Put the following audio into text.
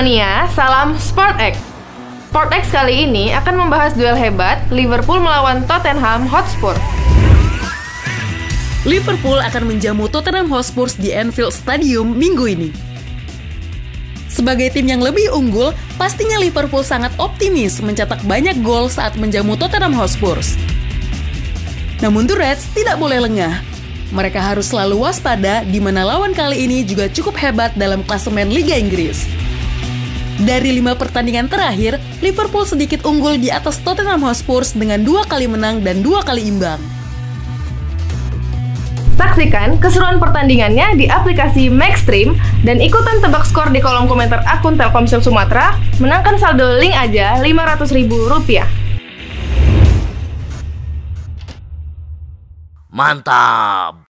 Mania, salam SportX. SportX kali ini akan membahas duel hebat Liverpool melawan Tottenham Hotspur. Liverpool akan menjamu Tottenham Hotspur di Anfield Stadium minggu ini. Sebagai tim yang lebih unggul, pastinya Liverpool sangat optimis mencetak banyak gol saat menjamu Tottenham Hotspur. Namun The Reds tidak boleh lengah. Mereka harus selalu waspada di mana lawan kali ini juga cukup hebat dalam klasemen Liga Inggris. Dari lima pertandingan terakhir, Liverpool sedikit unggul di atas Tottenham Hotspur dengan dua kali menang dan dua kali imbang. Saksikan keseruan pertandingannya di aplikasi Maxstream dan ikutan tebak skor di kolom komentar akun Telkomsel Sumatera, menangkan saldo link aja Rp500.000. Mantap!